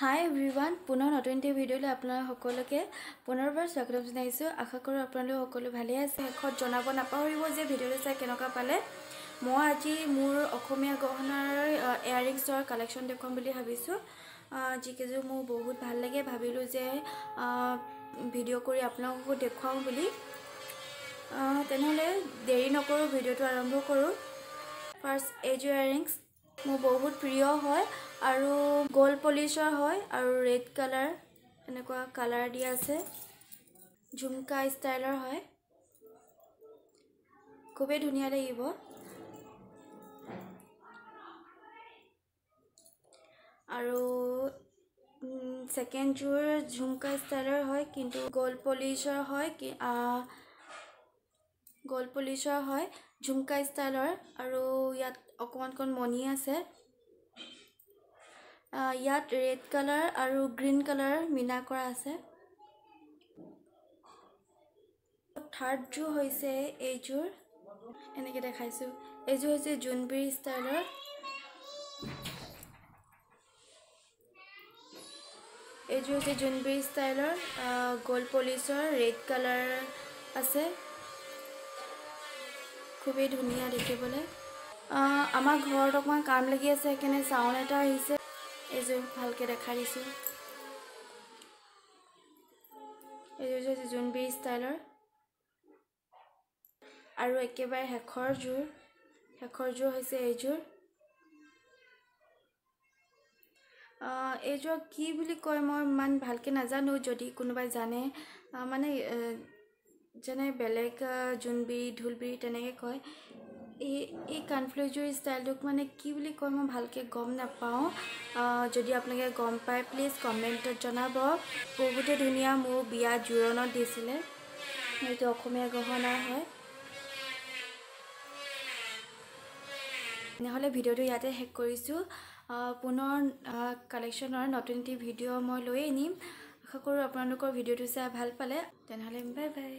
হাই everyone পুনৰ নতুন এটি ভিডিঅ'লৈ আপোনালোক সকলোকে পুনৰবাৰ স্বাগতম জনাইছোঁ। আশা কৰোঁ আপোনালোক সকলো ভালেই আছে। শেষত জনাব নাপাহৰিব যে ভিডিঅ'টো চাই কেনেকুৱা পালে। মই আজি মোৰ অসমীয়া গহনাৰ এয়াৰিংছৰ কালেকশ্যন দেখুৱাম বুলি ভাবিছোঁ। যিকেইযোৰ মোৰ বহুত ভাল লাগে ভাবিলোঁ যে ভিডিঅ' কৰি আপোনালোককো দেখুৱাওঁ বুলি। তেনেহ'লে দেৰি নকৰোঁ ভিডিঅ'টো আৰম্ভ কৰোঁ। ফাৰ্ষ্ট এইযোৰ এয়াৰিংছ মোৰ বহুত প্ৰিয় হয় আৰু গ'ল্ড পলিচৰ হয় আৰু ৰেড কালাৰ এনেকুৱা কালাৰ দিয়া আছে। ঝুমকা ষ্টাইলৰ হয়। খুবেই ধুনীয়া লাগিব। আৰু ছেকেণ্ডযোৰ ঝুমকা ষ্টাইলৰ হয় কিন্তু গ'ল্ড পলিচৰ হয় গ'ল্ড পলিচৰ হয় ঝুমকা ষ্টাইলৰ আৰু ইয়াত অকণমান অকণমান মণি আছে। ইয়াত ৰেড কালাৰ আৰু গ্ৰীণ কালাৰ মিনা কৰা আছে। থাৰ্ডযোৰ হৈছে এইযোৰ এনেকৈ দেখাইছোঁ। এইযোৰ হৈছে জোনবিৰি ষ্টাইলৰ। এইযোৰ হৈছে জোনবিৰি ষ্টাইলৰ। গ'ল্ড পলিচৰ ৰেড কালাৰ আছে। খুবেই ধুনীয়া দেখিবলৈ। আমাৰ ঘৰত অকণমান কাম লাগি আছে সেইকাৰণে চাউণ্ড এটা আহিছে। এইযোৰ ভালকৈ দেখাই দিছোঁ। এইযোৰ হৈছে জোনবিৰি ষ্টাইলৰ। আৰু একেবাৰে শেষৰ যোৰ শেষৰ যোৰ হৈছে এইযোৰ। এইযোৰ কি বুলি কয় মই ইমান ভালকৈ নাজানো যদি কোনোবাই জানে। মানে যেনে বেলেগ জোনবিৰি ঢোলবিৰি তেনেকৈ কয়। এই এই কাণফুলিযোৰ ষ্টাইলটোক মানে কি বুলি কয় মই ভালকৈ গম নাপাওঁ। যদি আপোনালোকে গম পায় প্লিজ কমেণ্টত জনাব। বহুতে ধুনীয়া মোৰ বিয়া জোৰণত দিছিলে। এইটো অসমীয়া গহনা হয়। তেনেহ'লে ভিডিঅ'টো ইয়াতে শেষ কৰিছোঁ। পুনৰ কালেকশ্যনৰ নতুন এটি ভিডিঅ' মই লৈ আনিম। আশা কৰোঁ আপোনালোকৰ ভিডিঅ'টো চাই ভাল পালে। তেনেহ'লে বাই বাই।